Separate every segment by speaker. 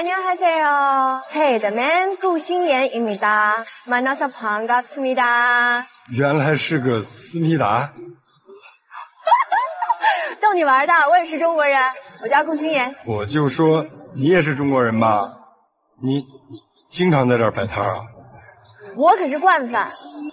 Speaker 1: 안녕하세요. 제 이름은 구신예입니다. 만나서 반갑습니다.
Speaker 2: 原来是个思密达。
Speaker 1: 逗你玩的，我也是中国人，我叫顾心妍。
Speaker 2: 我就说你也是中国人吧？你你经常在这儿摆摊啊？
Speaker 1: 我可是惯犯。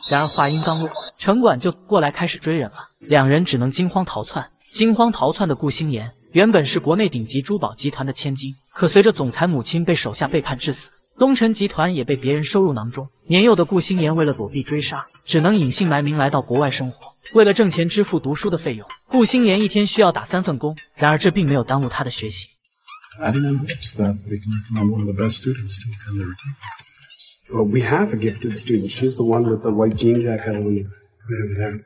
Speaker 3: 然而话音刚落，城管就过来开始追人了，两人只能惊慌逃窜。惊慌逃窜的顾心妍原本是国内顶级珠宝集团的千金， 可随着总裁母亲被手下背叛致死，东城集团也被别人收入囊中。年幼的顾心妍为了躲避追杀，只能隐姓埋名来到国外生活。为了挣钱支付读书的费用，顾心妍一天需要打三份工。然而这并没有耽误她的学习。
Speaker 4: I didn't notice that we can find one of the best students to attend the retreat.
Speaker 5: Well, we have a gifted student. She's the one with the white jean jacket on right over there.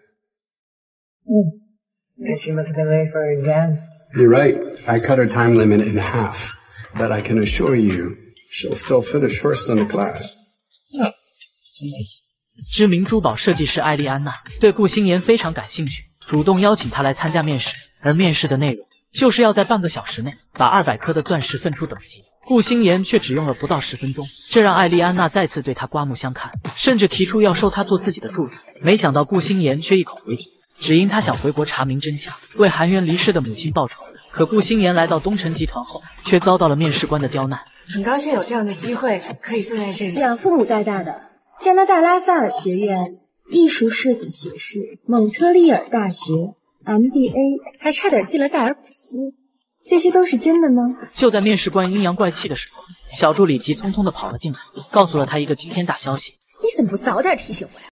Speaker 6: Guess she must have been late for her exam.
Speaker 5: You're right. I cut her time limit in half. But I can assure you, she'll still finish first in the class.
Speaker 3: 知名珠宝设计师艾丽安娜对顾星妍非常感兴趣，主动邀请她来参加面试。而面试的内容就是要在半个小时内把二百颗的钻石分出等级。顾星妍却只用了不到十分钟，这让艾丽安娜再次对她刮目相看，甚至提出要收她做自己的助理。没想到顾星妍却一口回绝，只因他想回国查明真相，为含冤离世的母亲报仇。可顾心妍来到东城集团后，却遭到了面试官的刁难。
Speaker 7: 很高兴有这样的机会可以坐在这里。
Speaker 8: 养父母带大的，加拿大拉萨尔学院艺术设计学士，蒙特利尔大学 MBA，还差点进了戴尔普斯。这些都是真的吗？
Speaker 3: 就在面试官阴阳怪气的时候，小助理急匆匆的跑了进来，告诉了他一个惊天大消息。
Speaker 8: 你怎么不早点提醒我呀？